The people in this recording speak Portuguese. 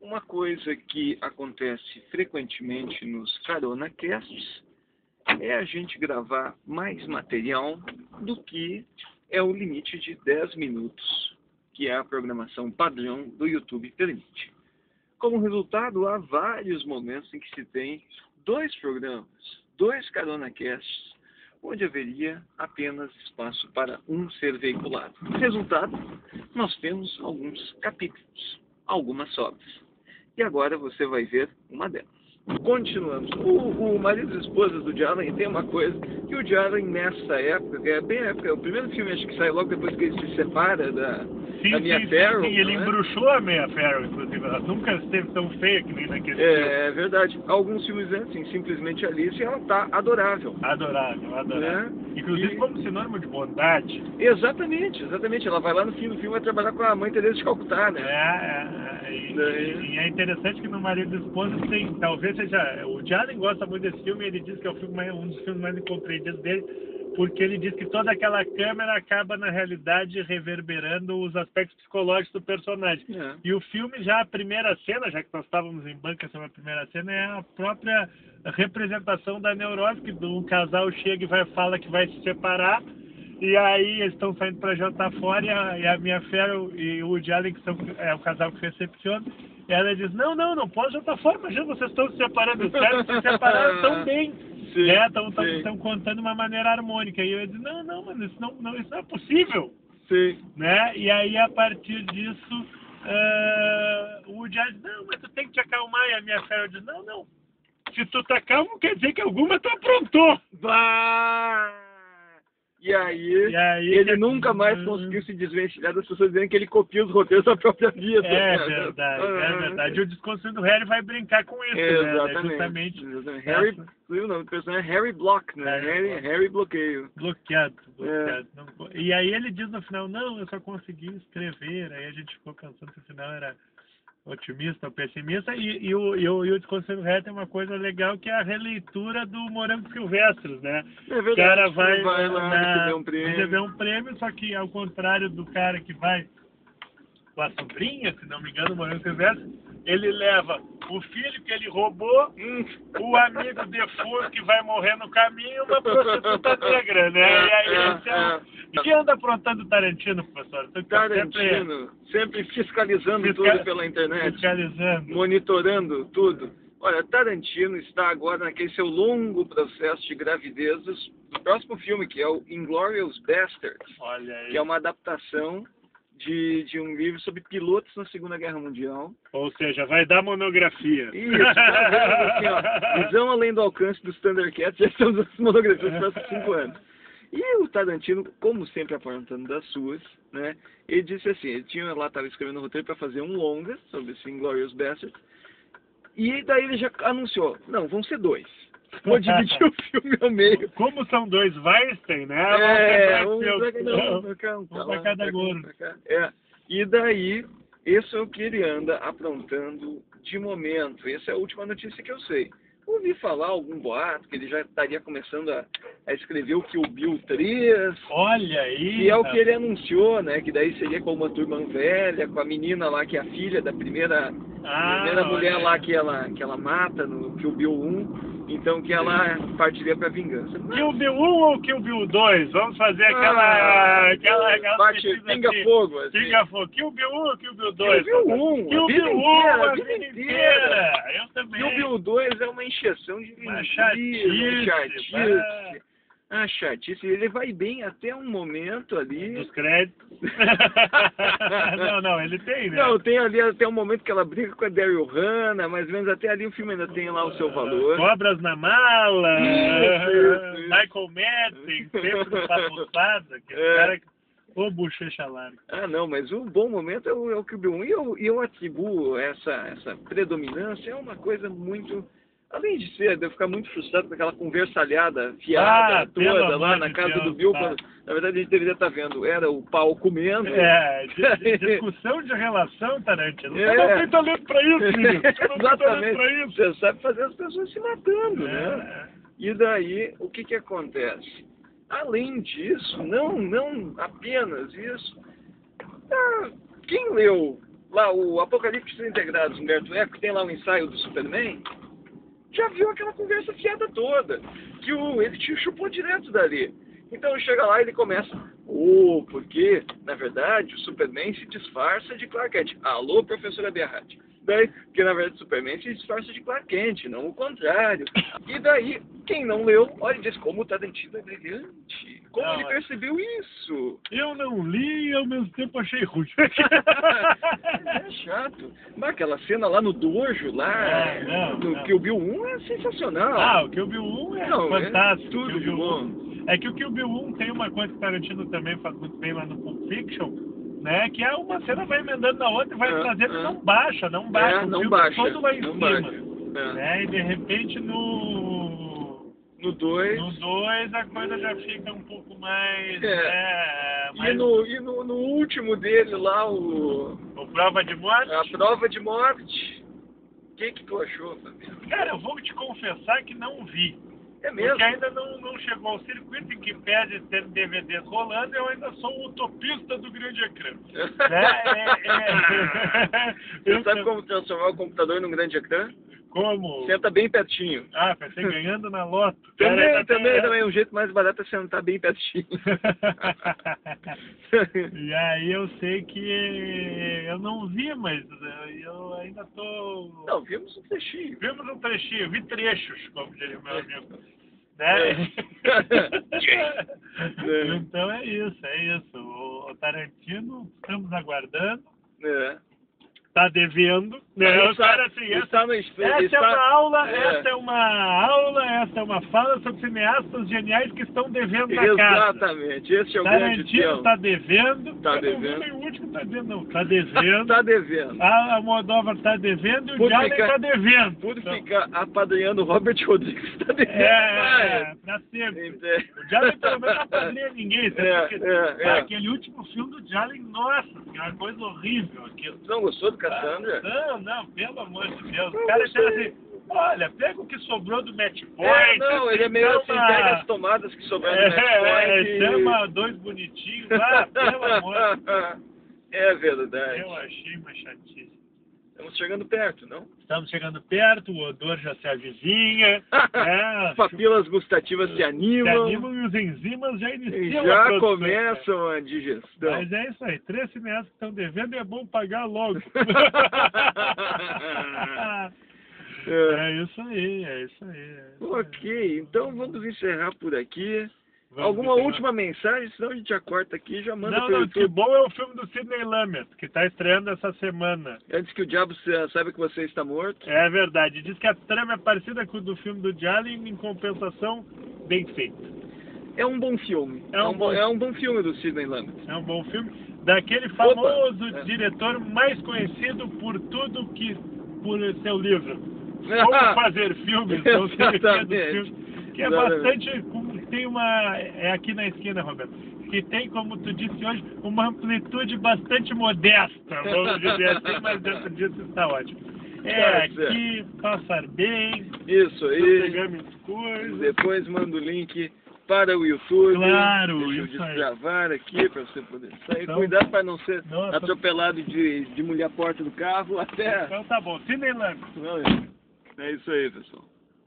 uma coisa que acontece frequentemente nos Carona Casts é a gente gravar mais material do que é o limite de 10 minutos, que é a programação padrão do YouTube permite. Como resultado, há vários momentos em que se tem dois programas, dois Carona Casts, onde haveria apenas espaço para um ser veiculado. Resultado, nós temos alguns capítulos, algumas sobras. E agora você vai ver uma delas. Continuamos. O, o marido e esposa do Jalen tem uma coisa que o Jalen nessa época, que é bem a época, é o primeiro filme acho que sai logo depois que ele se separa da, Sim, da Mia sim, Farrow. sim, ele não é? embruxou a Mia Farrow, inclusive. Ela nunca esteve tão feia que nem naquele filme. É verdade. Alguns filmes antes, assim, simplesmente Alice, ela tá adorável. Adorável, adorável. É. Inclusive E- como sinônimo de bondade. Exatamente, exatamente. Ela vai lá no fim do filme vai trabalhar com a mãe Teresa de Calcutá, É, né? é, é, e, Daí- e é interessante que no Marido e Esposa tem, talvez seja, o Jalen gosta muito desse filme e ele diz que é o filme mais- um dos filmes mais incompreendidos dele, porque ele diz que toda aquela câmera acaba na realidade reverberando os aspectos psicológicos do personagem. É. E o filme, já a primeira cena, já que nós estávamos em banca sobre a primeira cena, é a própria representação da neurose, que um casal chega e vai, fala que vai se separar, e aí eles estão saindo para jantar fora, e a, e a minha Farrell e o Woody Allen, que são, é o casal que recepciona, ela diz, não, não, não pode jantar fora, imagina, vocês estão se separando, sério, se separaram tão bem. Sim? Estão sim. contando de uma maneira harmônica. E eu disse, não, não, mano, isso não, não, isso não é possível Sim. né? E aí, a partir disso, ah, o Woody diz, não, mas tu tem que te acalmar. E a minha Farrell diz, não, não. Se tu tá calmo, quer dizer que alguma tu aprontou. Bah! E aí, E aí ele que- nunca mais conseguiu se desvencilhar das pessoas dizendo que ele copia os roteiros da própria vida. É verdade, é verdade. E o desconstruindo Harry vai brincar com isso, né? Exatamente. Justamente Exatamente. Harry, o nome do personagem é Harry Block, né? Harry Harry. Harry Bloqueio. bloqueado. É. bloqueado. Co- e aí ele diz no final, não, eu só consegui escrever. Aí a gente ficou pensando se o final era otimista ou pessimista. E, e o, e o, e o Desconstruindo Harry tem uma coisa legal que é a releitura do Morango Silvestres, né? É O verdade. cara vai, vai lá na- receber um prêmio. receber um prêmio, só que ao contrário do cara que vai com a sombrinha, se não me engano, o Morango Silvestre, ele leva o filho que ele roubou, Hum. o amigo defunto que vai morrer no caminho uma prostituta negra, né? E aí É, esse é o... E quem anda aprontando Tarantino, professor? Tá Tarantino, sempre fiscalizando Fisca- tudo pela internet. fiscalizando. monitorando tudo. Olha, Tarantino está agora naquele seu longo processo de gravidezes do próximo filme, que é o Olha aí. que é uma adaptação de, de um livro sobre pilotos na Segunda Guerra Mundial. Ou seja, vai dar monografia. Isso, tá vendo? Assim, ó, visão além do alcance dos Thundercats, já estamos nas monografias dos próximos cinco anos. E o Tarantino, como sempre apontando das suas, né, ele disse assim, ele tinha lá, estava escrevendo um roteiro para fazer um longa sobre esse Inglourious Basterds, e daí ele já anunciou, não, vão ser dois. Vou dividir o filme ao meio. Como são dois Weinstein, né? É, um pra cada um, pra cá, um pra cada gordo. É. E daí, esse é o que ele anda aprontando de momento. Essa é a última notícia que eu sei. Ouvi falar algum boato que ele já estaria começando a, a escrever o Kill Bill 3, Olha aí. que é o que ele anunciou, né? Que daí seria com uma turma velha, com a menina lá que é a filha da primeira, Ah, primeira mulher olha. lá que ela, que ela mata no Kill Bill 1. Então que ela partiria pra vingança. Kill Bill 1 ou Kill Bill 2? Vamos fazer aquela. Ah, aquela, aquela bate, pinga aqui. fogo, assim. Pinga fogo. Kill Bill 1 ou Kill Bill 2? Kill Bill 1, Kill Bill 1 inteira, a vida vida inteira. Eu também. O Bill 2 é uma encheção de linguiça, chatice, chatice. Ah, chatice. Ele vai bem até um momento ali. Dos créditos. não, não, ele tem, né? Não, tem ali até um momento que ela briga com a Daryl Hannah, mais ou menos até ali o filme ainda tem lá o seu valor. Cobras na mala. Isso, isso, isso. Michael Madsen, sempre papuçado. Aquele É. cara que. Ô, bochecha larga. Ah, não, mas o bom momento é o, é o Kill Bill 1. E eu, eu atribuo essa, essa predominância a uma coisa muito. Além de ser, de eu ficar muito frustrado com aquela conversalhada fiada Ah, toda lá na de casa Deus, do Bill, tá. quando, na verdade a gente deveria estar vendo, era o pau comendo. É, di- di- discussão de relação, Tarantino. Você É. não tem talento pra isso, filho. Você não Exatamente. pra isso. Você sabe fazer as pessoas se matando, né? É. E daí, o que que acontece? Além disso, não, não apenas isso, ah, quem leu lá o Apocalipse Integrados, Humberto Eco, tem lá o ensaio do Superman, já viu aquela conversa fiada toda, que o, ele te chupou direto dali. Então chega lá e ele começa, oh, porque, na verdade, o Superman se disfarça de Clark Kent. Alô, professora Berratti. Daí, porque na verdade o Superman se disfarça de Clark Kent, não o contrário. E daí, quem não leu, olha, diz como o Tarantino é brilhante. Como Não, ele é. percebeu isso? Eu não li e ao mesmo tempo achei ruim. É chato. Mas aquela cena lá no dojo, lá, É, não, no não. Kill Bill 1 é sensacional. ah, o Kill Bill 1 é Não, é fantástico. tudo Kill de bom. 1. É que o Kill Bill 1 tem uma coisa que o Tarantino também faz muito bem lá no Pulp Fiction, né? Que é uma cena vai emendando na outra e vai É, trazendo é. e não baixa, não baixa. É, o não baixa. todo lá em cima. É. Né? E de repente no No 2. no 2 a coisa já fica um pouco mais. É. né, E, mais no, e no, no último dele lá, o, o prova de morte. a prova de morte. O que, que tu achou, Fabiano? Cara, eu vou te confessar que não vi. É mesmo? Porque ainda não, não chegou ao circuito em que pede ter DVDs rolando, eu ainda sou um utopista do grande ecrã. Né? É, é... Você Eu sabe como transformar o computador num grande ecrã? Como? Senta bem pertinho. Ah, pensei ganhando na loto. Também, Cara, também, é- também. Um jeito mais barato é sentar bem pertinho. e aí eu sei que eu não vi, mas eu ainda tô. Não, vimos um trechinho. Vimos um trechinho, vi trechos, como diria meu amigo. É. Né? É. então é isso, é isso. O Tarantino, estamos aguardando, É. tá devendo. Né? Está- O cara assim, essa, está essa está, é uma aula, é. essa é uma aula, essa é uma fala sobre cineastas geniais que estão devendo na casa. Exatamente, esse é o grande Tarantino tema. está devendo. Tá eu não devendo. nenhum último tá devendo, não. Tá devendo. Está devendo. A a Moldova está devendo e o Jalen está devendo. Por Então, ficar apadrinhando Robert Rodrigues, está devendo É, mais. pra sempre. O Jalen pelo menos não apadrinha ninguém. sabe? É, Porque, é, é. Aquele último filme do Jalen, nossa, que é uma coisa horrível aquilo. Não gostou do Cassandra? Não, não, pelo amor de Deus. O cara chega assim, olha, pega o que sobrou do match point. É, não, ele é meio assim, chama- pega as tomadas que sobraram É, no match point é, chama dois bonitinhos lá, pelo amor de Deus. É verdade. Eu achei uma chatice. Estamos chegando perto, não? Estamos chegando perto, o odor já se avizinha, né? As papilas gustativas se se animam, animam e os enzimas já e iniciam a já produção. começam a digestão. Mas é isso aí, três cineastas que estão devendo e é bom pagar logo. É. é isso aí, é isso aí. é isso aí. Ok, então vamos encerrar por aqui. Vamos Alguma última mensagem? Senão a gente já corta aqui e já manda Não, não, que bom é o filme do Sidney Lumet, que está estreando essa semana. Antes que o diabo saiba que você está morto. É verdade, diz que a trama é parecida com o do filme do Jalen, em compensação, bem feita. É um bom filme. É um bom- é um bom filme do Sidney Lumet. É um bom filme. Daquele famoso É. diretor mais conhecido por tudo que. por seu livro. Como fazer filmes, não é do Exatamente. filme. Que é Exatamente. bastante. Tem uma. É aqui na esquina, Roberto. Que tem, como tu disse hoje, uma amplitude bastante modesta, vamos dizer assim, mas dentro disso está ótimo. É certo. aqui, passar bem, Isso aí. Depois manda o link para o YouTube. Claro, Deixa eu isso aí. destravar aqui para você poder sair. Então- Cuidado para não ser Nossa. atropelado de, de mulher porta do carro até. Então tá bom, Lambert. Valeu. É isso aí, pessoal.